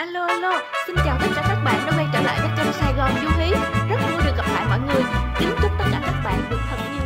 Alo alo, xin chào tất cả các bạn đã quay trở lại với kênh Sài Gòn Du Hí. Rất vui được gặp lại mọi người. Kính chúc tất cả các bạn được thật nhiều